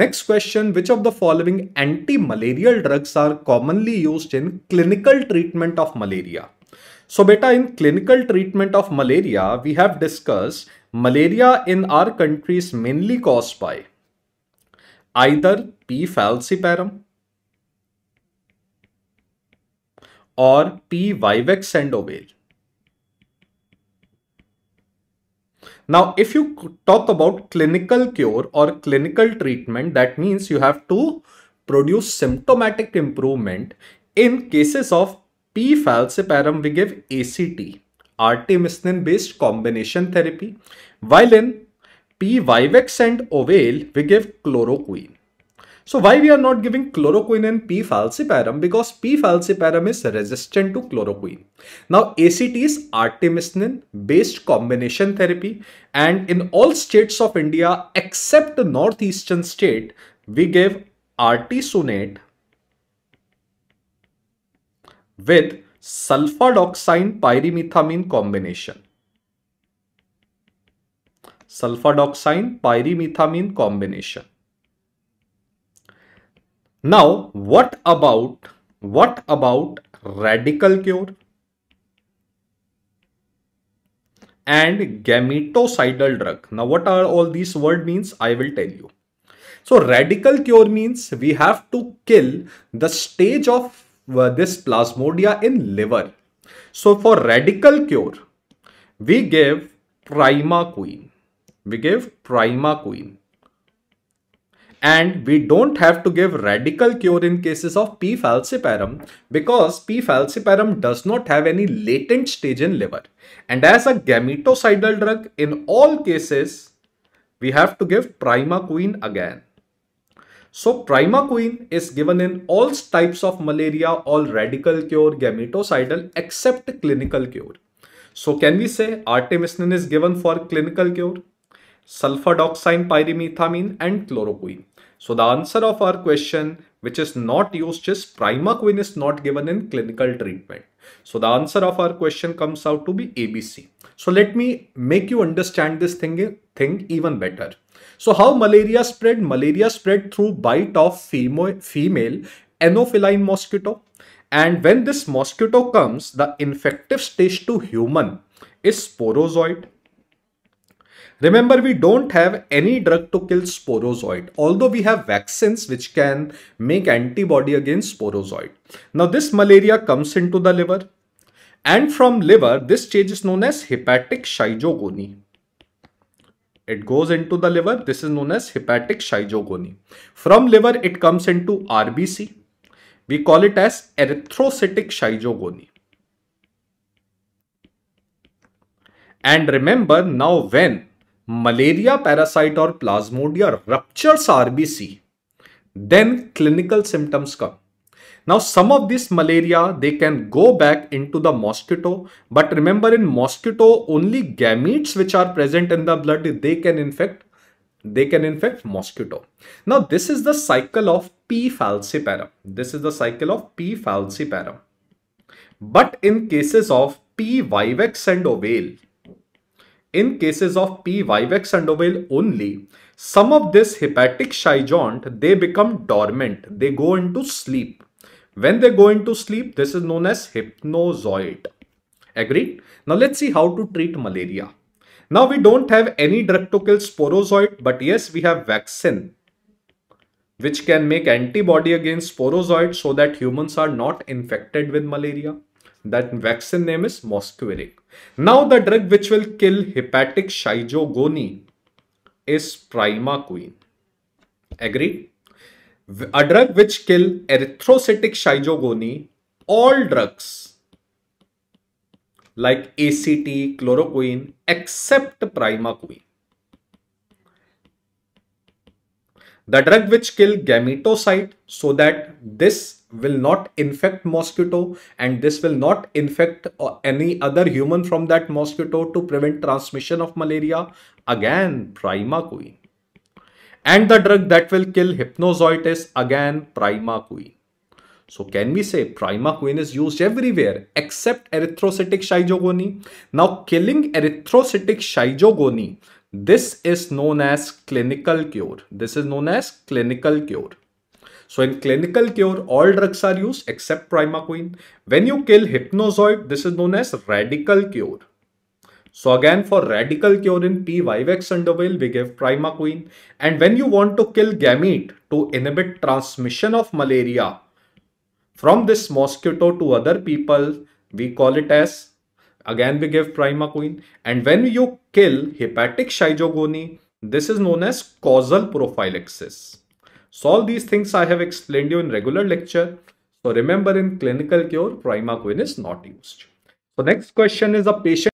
Next question, which of the following anti-malarial drugs are commonly used in clinical treatment of malaria? So beta, in clinical treatment of malaria, we have discussed malaria in our country is mainly caused by either P. falciparum or P. vivax and ovale. Now, if you talk about clinical cure or clinical treatment, that means you have to produce symptomatic improvement. In cases of P. falciparum, we give ACT, artemisinin based combination therapy, while in P. vivax and ovale, we give chloroquine. So why we are not giving chloroquine in P. falciparum? Because P. falciparum is resistant to chloroquine. Now ACT is artemisinin based combination therapy and in all states of India except the northeastern state, we give artesunate with sulfadoxine pyrimethamine combination. Sulfadoxine pyrimethamine combination. Now, what about what about radical cure and gametocidal drug? Now, what are all these word means? I will tell you. So, radical cure means we have to kill the stage of uh, this plasmodia in liver. So, for radical cure, we give primaquine. We give primaquine and we don't have to give radical cure in cases of P. falciparum because P. falciparum does not have any latent stage in liver. And as a gametocidal drug, in all cases, we have to give primaquine again. So primaquine is given in all types of malaria, all radical cure, gametocidal, except clinical cure. So can we say artemisinin is given for clinical cure? sulfadoxine pyrimethamine and chloroquine. So the answer of our question which is not used is primaquine is not given in clinical treatment. So the answer of our question comes out to be ABC. So let me make you understand this thing, thing even better. So how malaria spread? Malaria spread through bite of female, female anopheline mosquito. And when this mosquito comes, the infective stage to human is sporozoid Remember, we don't have any drug to kill sporozoid, although we have vaccines which can make antibody against sporozoid. Now, this malaria comes into the liver and from liver, this stage is known as hepatic schizogony. It goes into the liver. This is known as hepatic schizogony. From liver, it comes into RBC. We call it as erythrocytic schizogony. And remember now when malaria parasite or plasmodia ruptures RBC, then clinical symptoms come. Now, some of this malaria, they can go back into the mosquito. But remember in mosquito, only gametes which are present in the blood, they can infect, they can infect mosquito. Now, this is the cycle of P. falciparum. This is the cycle of P. falciparum. But in cases of P. vivax and ovale, in cases of P. vivax and ovale only, some of this hepatic schizont, they become dormant. They go into sleep. When they go into sleep, this is known as hypnozoite. Agreed? Now let's see how to treat malaria. Now we don't have any drug to kill sporozoid, but yes, we have vaccine which can make antibody against sporozoid so that humans are not infected with malaria. That vaccine name is Mosquirix. Now the drug which will kill hepatic schizogony is primaquine. Agreed? A drug which kill erythrocytic schizogony, all drugs like ACT, chloroquine, except primaquine. The drug which kill gametocyte so that this will not infect mosquito and this will not infect uh, any other human from that mosquito to prevent transmission of malaria again primaquine and the drug that will kill hypnozoite is again primaquine so can we say primaquine is used everywhere except erythrocytic schizogony now killing erythrocytic schizogony this is known as clinical cure. This is known as clinical cure. So in clinical cure, all drugs are used except primaquine. When you kill hypnozoite, this is known as radical cure. So again, for radical cure in P. vivax and ovale, we give primaquine. And when you want to kill gamete to inhibit transmission of malaria from this mosquito to other people, we call it as, again we give primaquine. And when you kill hepatic schizogony, this is known as causal prophylaxis. So all these things I have explained you in regular lecture. So remember in clinical cure, primaquine is not used. So next question is a patient